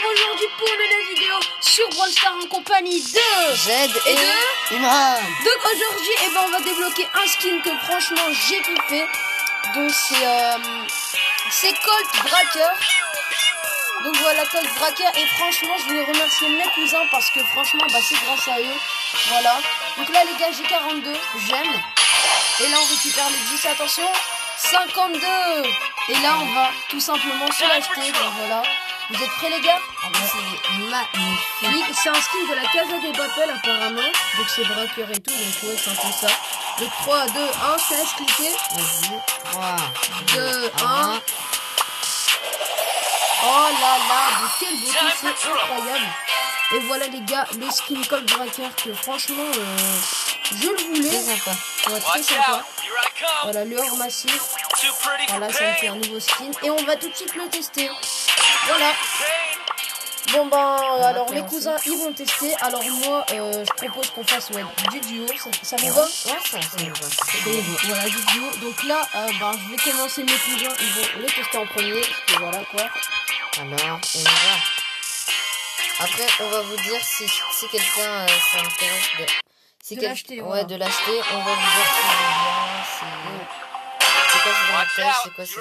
aujourd'hui pour une nouvelle vidéo sur Stars en compagnie de Zed et de Imran. Donc aujourd'hui, eh ben, on va débloquer un skin que franchement j'ai kiffé. Donc c'est euh, c'est Colt Bracker. Donc voilà Colt Bracker et franchement je voulais remercier mes cousins parce que franchement bah, c'est grâce à eux. Voilà. Donc là les gars j'ai 42, j'aime. Et là on récupère les 10, attention, 52. Et là on va tout simplement se l'acheter. Donc voilà. Vous êtes prêts les gars C'est magnifique. oui, c'est un skin de la Casa des Papel apparemment. Donc c'est braqueur et tout, donc ouais, c'est un peu ça. Donc 3, 2, 1, je te laisse cliquer. Vas-y. 3, 2, 1. Oh là là, de quelle beauté, c'est incroyable. Et voilà les gars, le skin Cold Bracker que franchement, euh, je le C'est voulais. sympa. Ouais, très sympa. Voilà, le hors massif. Voilà, ça me fait un nouveau skin. Et on va tout de suite le tester. Voilà. Bon ben alors mes cousins ils vont tester. Alors moi euh, je propose qu'on fasse ouais, du duo. Ça, vous va? Ouais, ça, ça me va. C'est voilà du duo. Donc là euh, ben, je vais commencer mes cousins. Ils vont le tester en premier. Et voilà quoi. Alors, on y va. Après, on va vous dire si, si quelqu'un euh, s'intéresse de... Si De quel- l'acheter, Ouais, voilà. de l'acheter. On va vous dire si c'est bien, si... C'est quoi c'est quoi ses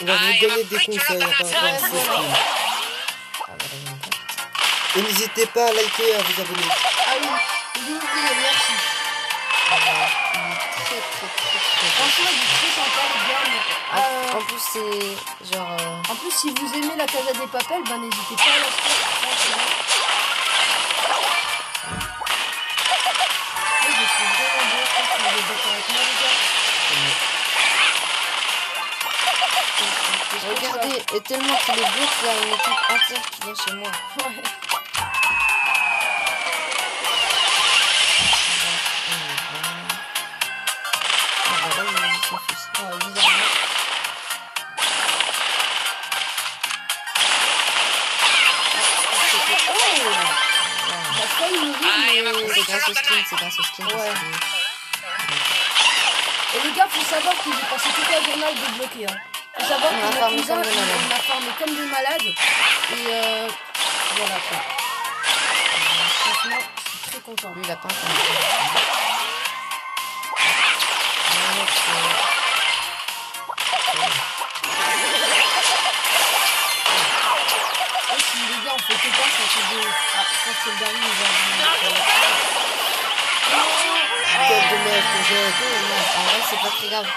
here I come. inconvénients. On va vous donner des conseils à Ouais, rapport à ce film. Ah. Et n'hésitez pas à liker et à vous abonner. ah oui oui, oui, merci il très, très, très, très bon. franchement il est très sympa les gars mais, euh, En plus, c'est genre... euh, en plus si vous aimez la Casa des Papel ben n'hésitez pas à l'acheter franchement Oui, je suis vraiment beau, je pense que vous êtes d'accord avec moi les gars Regardez, et tellement qu'il est beau qu'il y a une équipe entière qui vient chez moi. Ouais. Ah C'est grâce au skin, c'est grâce au skin. Ouais. Et les gars, faut savoir que j'ai passé toute la journée à le débloquer. Hein. Faut savoir On que comme des malades. on a farmé comme des malades. Et euh, voilà quoi. Franchement, je suis très content. Lui, il a pas que pas, ça. Ah, je pense que le dernier, il va... Quel dommage que j'ai. En vrai, c'est pas très grave.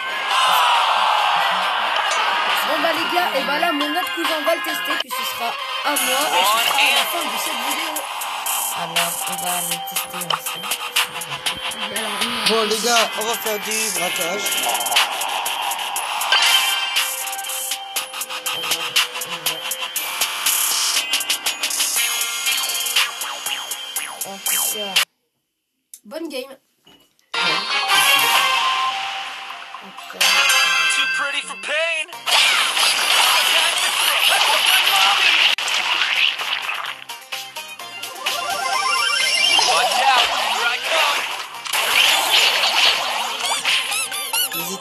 Bon bah les gars, et bah là, mon autre cousin va le tester, puis ce sera à moi. Et ce sera à la fin de cette vidéo. Alors, on va le tester ensemble. Bon les gars, on va faire du braquage. Bonne game. Too pretty for pain.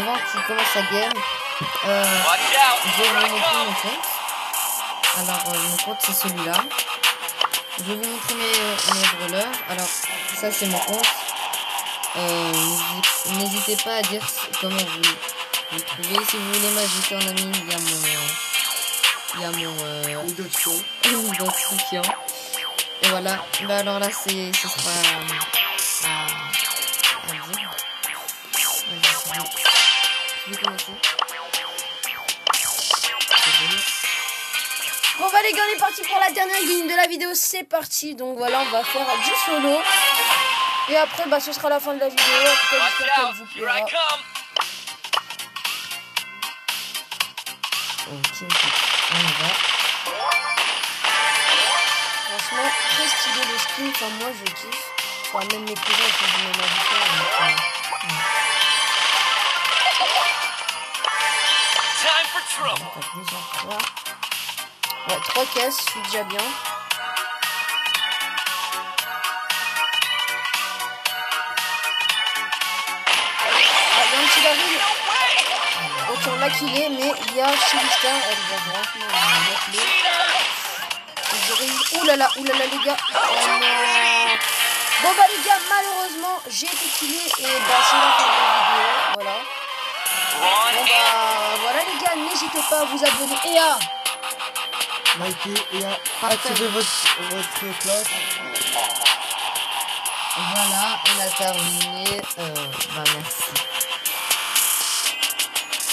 avant qu'il commence sa game, euh, je vais vous montrer mon compte. Alors, euh, mon compte, c'est celui-là. Je vais vous montrer mes, mes brûleurs. Alors, ça, c'est mon compte. Euh, n'hési- N'hésitez pas à dire comment vous, vous trouvez. Si vous voulez m'ajouter en ami, il y a mon... Il y a mon... euh, identifiant. Et voilà. Bah alors là, c'est, ce sera je vais commencer. Bon. Bah les gars, on est parti pour la dernière game de la vidéo. C'est parti. Donc voilà, on va faire du solo. Et après, bah ce sera la fin de la vidéo. En tout cas, j'espère qu'elle vous plaira. est On y va. Franchement, très stylé le skin. Enfin, moi, je kiffe. Enfin, même mes cousins, ils sont du même habitat. Ouais, trois caisses, je suis déjà bien. Ah, il y a un petit baril. Ok, on l'a killé, mais il y a Chilista. Elle va franchement le mettre Ouh là là, ouh là là, les gars. Non. Bon bah les gars, malheureusement, j'ai été killé et bah c'est la fin de la vidéo. Voilà. Bon bah voilà les gars, n'hésitez pas à vous abonner et à Likez et à activer votre, votre cloche. Voilà, on a terminé. Euh, bah, merci.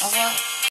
Au revoir.